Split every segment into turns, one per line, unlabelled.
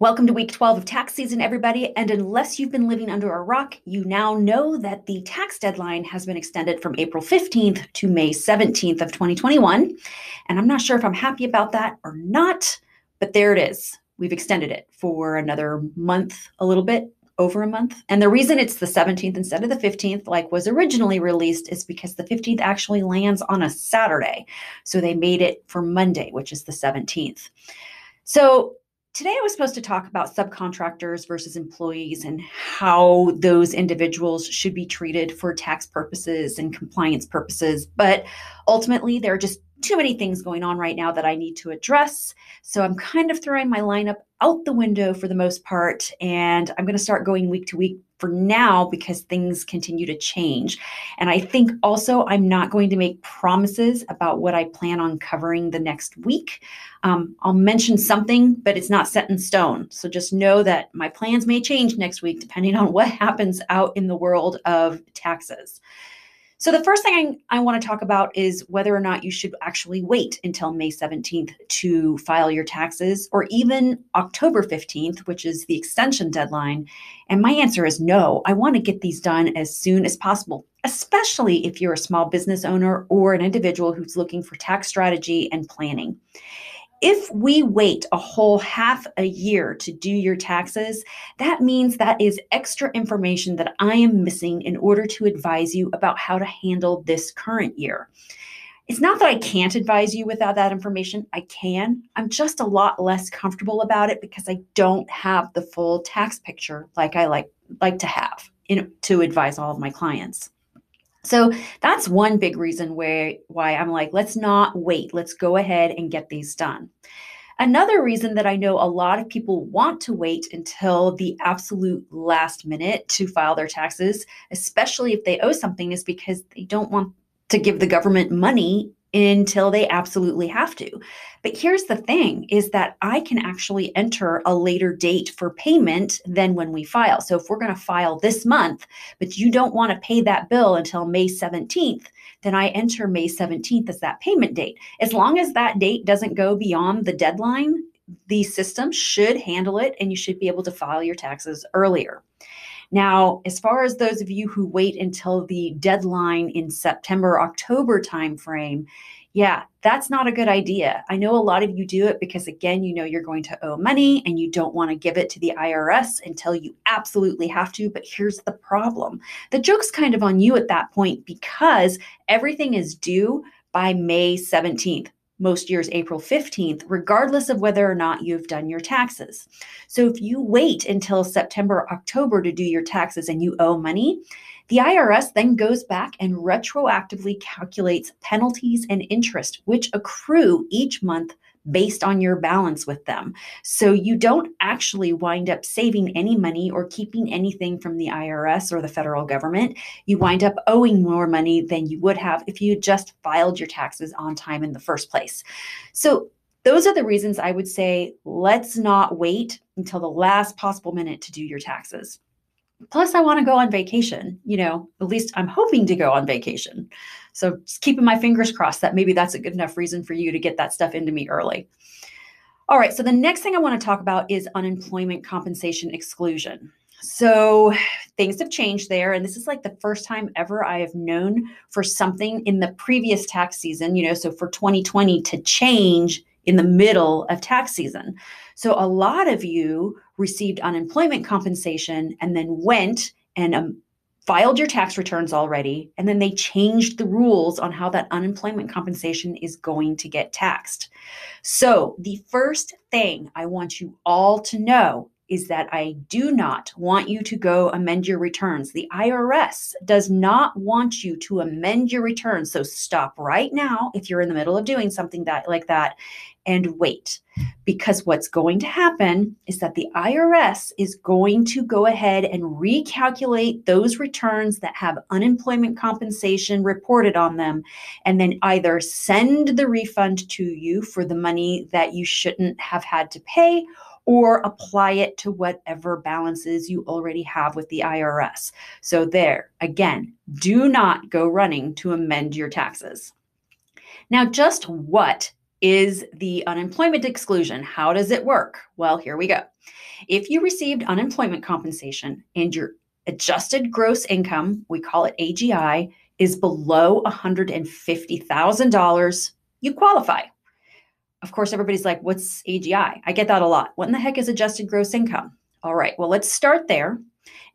Welcome to week 12 of tax season, everybody. And unless you've been living under a rock, you now know that the tax deadline has been extended from April 15th to May 17th of 2021. And I'm not sure if I'm happy about that or not, but there it is. We've extended it for another month, a little bit over a month. And the reason it's the 17th instead of the 15th, like was originally released, is because the 15th actually lands on a Saturday. So they made it for Monday, which is the 17th. So Today, I was supposed to talk about subcontractors versus employees and how those individuals should be treated for tax purposes and compliance purposes. But ultimately, there are just too many things going on right now that I need to address. So I'm kind of throwing my lineup out the window for the most part. And I'm going to start going week to week for now because things continue to change. And I think also I'm not going to make promises about what I plan on covering the next week. Um, I'll mention something, but it's not set in stone. So just know that my plans may change next week depending on what happens out in the world of taxes. So, the first thing I, want to talk about is whether or not you should actually wait until May 17th to file your taxes, or even October 15th, which is the extension deadline. And my answer is no. I want to get these done as soon as possible, especially if you're a small business owner or an individual who's looking for tax strategy and planning if we wait a whole half a year to do your taxes, that means that is extra information that I am missing in order to advise you about how to handle this current year. It's not that I can't advise you without that information. I can. I'm just a lot less comfortable about it because I don't have the full tax picture like I like like to have in, to advise all of my clients. So that's one big reason where why I'm like, let's not wait. Let's go ahead and get these done. Another reason that I know a lot of people want to wait until the absolute last minute to file their taxes, especially if they owe something, is because they don't want to give the government money until they absolutely have to. But here's the thing is that I can actually enter a later date for payment than when we file. So if we're going to file this month, but you don't want to pay that bill until May 17th, then I enter May 17th as that payment date. As long as that date doesn't go beyond the deadline, the system should handle it and you should be able to file your taxes earlier. Now, as far as those of you who wait until the deadline in September, October timeframe, yeah, that's not a good idea. I know a lot of you do it because, again, you know you're going to owe money and you don't want to give it to the IRS until you absolutely have to. But here's the problem the joke's kind of on you at that point because everything is due by May 17th most years April 15th, regardless of whether or not you've done your taxes. So if you wait until September, October to do your taxes and you owe money, the IRS then goes back and retroactively calculates penalties and interest, which accrue each month based on your balance with them. So you don't actually wind up saving any money or keeping anything from the IRS or the federal government. You wind up owing more money than you would have if you just filed your taxes on time in the first place. So those are the reasons I would say let's not wait until the last possible minute to do your taxes. Plus, I want to go on vacation. You know, at least I'm hoping to go on vacation. So just keeping my fingers crossed that maybe that's a good enough reason for you to get that stuff into me early. All right, so the next thing I want to talk about is unemployment compensation exclusion. So things have changed there. And this is like the first time ever I have known for something in the previous tax season, you know, so for 2020 to change in the middle of tax season. So a lot of you received unemployment compensation and then went and um, filed your tax returns already, and then they changed the rules on how that unemployment compensation is going to get taxed. So, the first thing I want you all to know is that I do not want you to go amend your returns. The IRS does not want you to amend your returns. So stop right now if you're in the middle of doing something that like that and wait. Because what's going to happen is that the IRS is going to go ahead and recalculate those returns that have unemployment compensation reported on them and then either send the refund to you for the money that you shouldn't have had to pay or apply it to whatever balances you already have with the IRS. So, there, again, do not go running to amend your taxes. Now, just what is the unemployment exclusion. How does it work? Well, here we go. If you received unemployment compensation and your adjusted gross income, we call it AGI, is below $150,000, you qualify. Of course, everybody's like, what's AGI? I get that a lot. What in the heck is adjusted gross income? All right, well, let's start there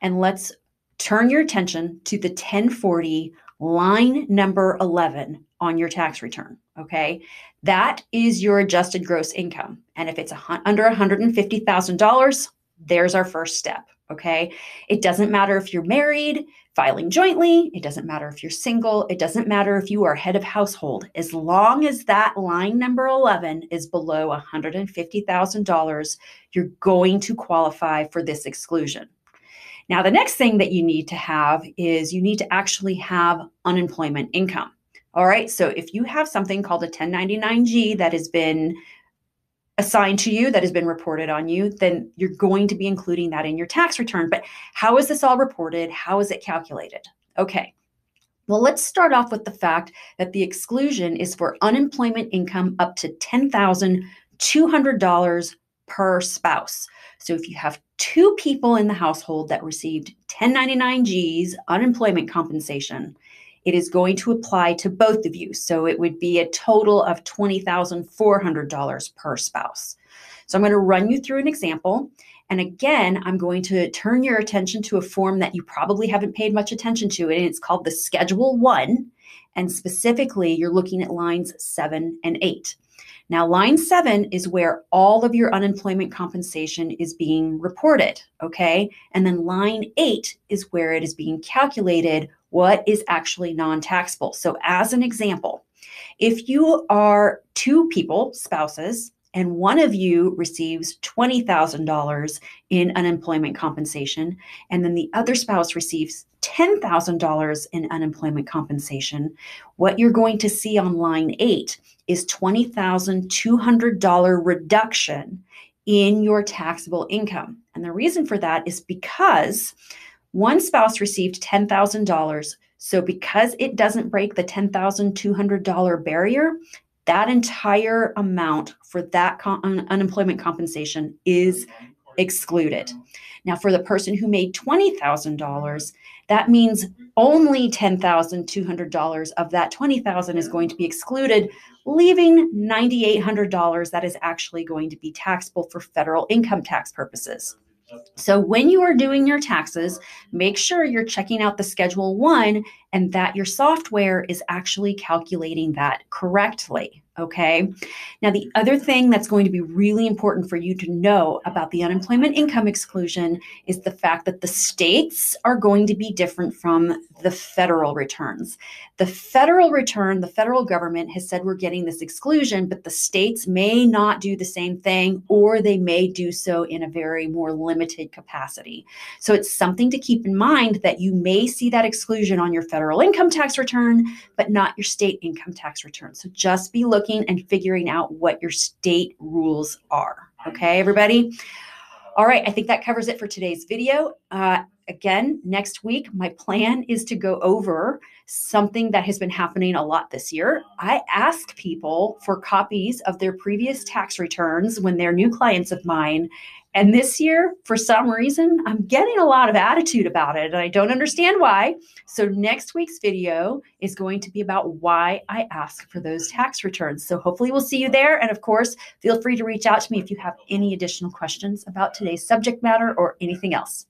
and let's turn your attention to the 1040 line number 11 on your tax return. Okay, that is your adjusted gross income. And if it's a, under $150,000, there's our first step. Okay, it doesn't matter if you're married, filing jointly, it doesn't matter if you're single, it doesn't matter if you are head of household. As long as that line number 11 is below $150,000, you're going to qualify for this exclusion. Now, the next thing that you need to have is you need to actually have unemployment income. All right. So if you have something called a 1099G that has been assigned to you, that has been reported on you, then you're going to be including that in your tax return. But how is this all reported? How is it calculated? Okay. Well, let's start off with the fact that the exclusion is for unemployment income up to $10,200 per spouse. So if you have two people in the household that received 1099Gs unemployment compensation, it is going to apply to both of you. So it would be a total of $20,400 per spouse. So I'm going to run you through an example. And again, I'm going to turn your attention to a form that you probably haven't paid much attention to, and it's called the Schedule 1. And specifically, you're looking at lines 7 and 8. Now, line seven is where all of your unemployment compensation is being reported, okay? And then line eight is where it is being calculated what is actually non taxable. So, as an example, if you are two people, spouses, and one of you receives $20,000 in unemployment compensation, and then the other spouse receives $10,000 in unemployment compensation, what you're going to see on line eight is $20,200 reduction in your taxable income. And the reason for that is because one spouse received $10,000. So, because it doesn't break the $10,200 barrier, that entire amount for that con- unemployment compensation is excluded. Now, for the person who made $20,000, that means only $10,200 of that 20,000 is going to be excluded, leaving $9,800 that is actually going to be taxable for federal income tax purposes. So when you are doing your taxes, make sure you're checking out the schedule one and that your software is actually calculating that correctly. Okay. Now, the other thing that's going to be really important for you to know about the unemployment income exclusion is the fact that the states are going to be different from the federal returns. The federal return, the federal government has said we're getting this exclusion, but the states may not do the same thing, or they may do so in a very more limited capacity. So it's something to keep in mind that you may see that exclusion on your federal income tax return, but not your state income tax return. So just be looking looking and figuring out what your state rules are. Okay, everybody? All right, I think that covers it for today's video. Uh, again, next week, my plan is to go over something that has been happening a lot this year. I ask people for copies of their previous tax returns when they're new clients of mine, and this year, for some reason, I'm getting a lot of attitude about it, and I don't understand why. So, next week's video is going to be about why I ask for those tax returns. So, hopefully, we'll see you there. And of course, feel free to reach out to me if you have any additional questions about today's subject matter or anything else.